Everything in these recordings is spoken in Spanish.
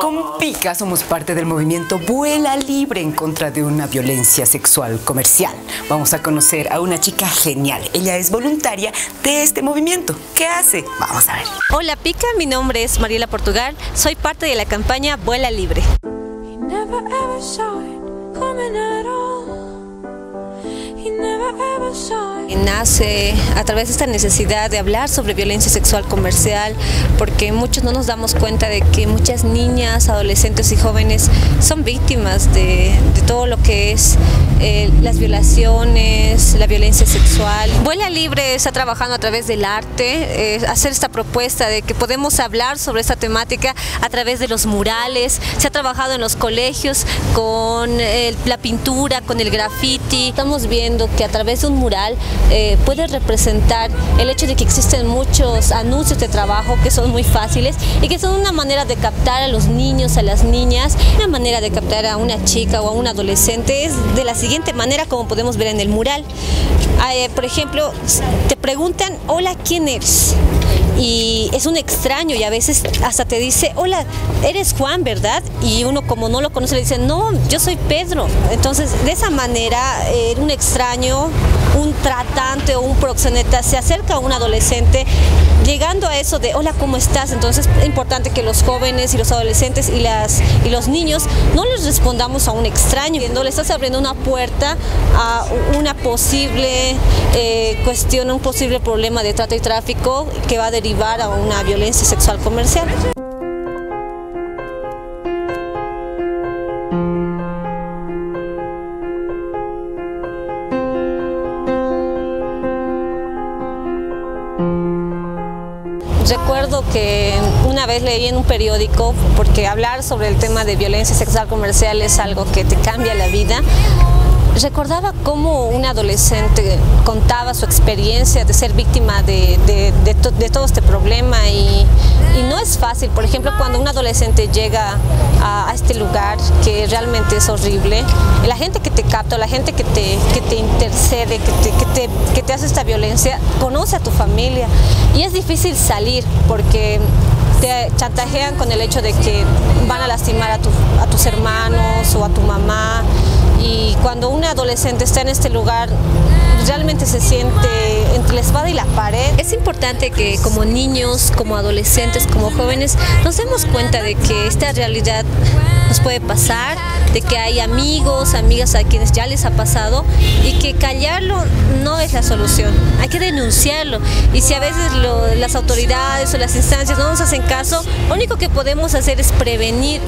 Con Pica somos parte del movimiento Vuela Libre en contra de una violencia sexual comercial. Vamos a conocer a una chica genial. Ella es voluntaria de este movimiento. ¿Qué hace? Vamos a ver. Hola Pica, mi nombre es Mariela Portugal. Soy parte de la campaña Vuela Libre. Nace a través de esta necesidad de hablar sobre violencia sexual comercial, porque muchos no nos damos cuenta de que muchas niñas, adolescentes y jóvenes son víctimas de, todo lo que es eh, las violaciones, la violencia sexual. Vuela Libre está trabajando a través del arte, eh, hacer esta propuesta de que podemos hablar sobre esta temática a través de los murales, se ha trabajado en los colegios con la pintura, con el graffiti. Estamos viendo que a través de un mural eh, puede representar el hecho de que existen muchos anuncios de trabajo que son muy fáciles y que son una manera de captar a los niños, a las niñas, una manera de captar a una chica o a un adolescente es de la siguiente manera como podemos ver en el mural. Ah, eh, por ejemplo, te preguntan, hola, ¿quién eres? Y es un extraño y a veces hasta te dice, hola, eres Juan, ¿verdad? Y uno como no lo conoce le dice, no, yo soy Pedro. Entonces, de esa manera, un extraño un tratante o un proxeneta se acerca a un adolescente llegando a eso de hola, ¿cómo estás? Entonces es importante que los jóvenes y los adolescentes y, las, y los niños no les respondamos a un extraño, no le estás abriendo una puerta a una posible eh, cuestión, un posible problema de trata y tráfico que va a derivar a una violencia sexual comercial. Recuerdo que una vez leí en un periódico, porque hablar sobre el tema de violencia sexual comercial es algo que te cambia la vida, recordaba cómo un adolescente contaba su experiencia de ser víctima de, todo este problema y, no es fácil. Por ejemplo, cuando un adolescente llega a, este lugar que realmente es horrible, la gente que te capta, la gente que te, te intercede, que que te hace esta violencia, conoce a tu familia y es difícil salir porque te chantajean con el hecho de que van a lastimar a, a tus hermanos o a tu mamá y cuando un adolescente está en este lugar realmente se siente entre la espada y la pared. Es importante que como niños, como adolescentes, como jóvenes, nos demos cuenta de que esta realidad nos puede pasar, de que hay amigos, amigas a quienes ya les ha pasado y que callarlo no es la solución, hay que denunciarlo y si a veces las autoridades o las instancias no nos hacen caso, lo único que podemos hacer es prevenir.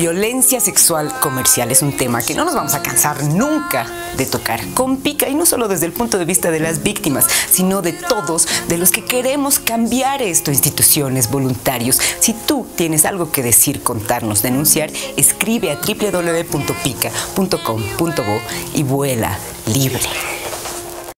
Violencia sexual comercial es un tema que no nos vamos a cansar nunca de tocar con pica y no solo desde el punto de vista de las víctimas, sino de todos, de los que queremos cambiar esto, instituciones, voluntarios. Si tú tienes algo que decir, contarnos, denunciar, escribe a www.pica.com.bo y vuela libre.